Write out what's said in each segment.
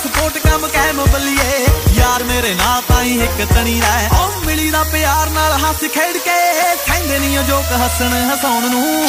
ਤੇਰੀ ਸਪੋਰਟ ਕੰਮ ਕਾਇਮ ਬੱਲੀਏ। ਯਾਰ ਮੇਰੇ ਨਾਲ ਤਾਂ ਹੀ ਇੱਕ ਤਣੀ ਰਹਿ। ਉਹ ਮਿਲੀ ਦਾ ਪਿਆਰ ਨਾਲ ਹੱਸ ਖੇਡ ਕੇ। ਕਹਿੰਦੇ ਨਹੀਂ ਉਹ ਹੱਸਣ ਹਸਾਉਣ ਨੂੰ।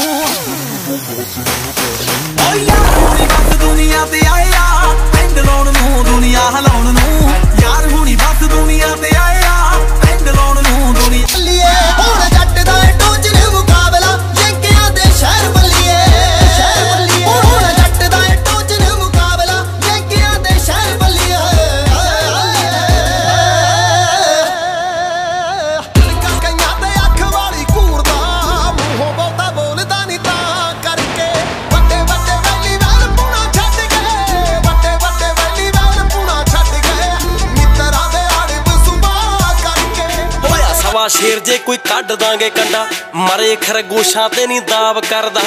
ਕਾਲਾ ਸ਼ੇਰ ਜੇ ਕੋਈ ਕੱਢ ਦਾਂਗੇ ਕੰਡਾ ਮਰੇ ਖਰਗੋਸ਼ਾਂ ਤੇ ਨਹੀਂ ਦਾਵ ਕਰਦਾ।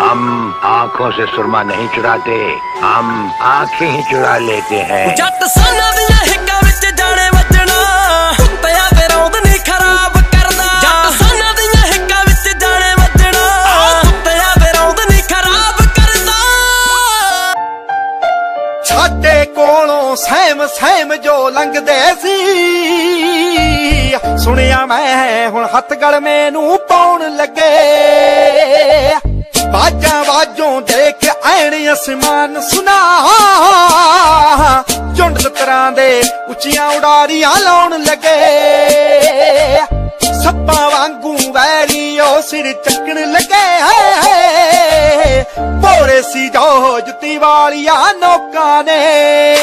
ਹਮ ਆਂਖੋਂ ਸੇ ਸੁਰਮਾ ਨਹੀਂ ਚੁਰਾਤੇ ਹਮ ਆਂਖੇ ਹੀ ਚੁਰਾ ਲੈਤੇ ਹੈ। ਜੱਟ ਸਾਨਾ ਦੀਆਂ ਹਿੱਕਾਂ ਵਿੱਚ ਖਰਾਬ ਕਰਦਾ ਜੱਟ ਸਾਨਾ ਵਿੱਚ ਜਾਣੇ ਵੱਜਣਾ ਕੁੱਤਿਆਂ ਤੇ ਰੌਂਦ ਨਹੀਂ ਖਰਾਬ ਕਰਦਾ ਸਾਡੇ ਕੋਲੋਂ ਸਹਿਮ ਸਹਿਮ ਜੋ ਲੰਘਦੇ ਸੀ ਸੁਣਿਆ ਮੈਂ, ਹੁਣ ਹੱਥ ਗਲ ਮੈਨੂੰ ਪਾਉਣ ਲੱਗੇ। ਬਾਜਾਂ ਬਾਜੋਂ ਦੇਖ ਐਣ ਅਸਮਾਨ ਸੁਨਾ। ਝੁੰਡ ਤਰ੍ਹਾਂ ਦੇ ਉੱਚੀਆਂ ਉਡਾਰੀਆਂ ਲਾਉਣ ਲੱਗੇ। ਸੱਪਾਂ ਵਾਂਗੂ ਵੈਰੀ ਉਹ ਸਿਰ ਚੱਕਣ ਲੱਗੇ। ਬੋਰੇ ਸੀ ਜੋ ਜੁੱਤੀ ਵਾਲੀਆਂ ਨੋਕਾਂ ਨੇ।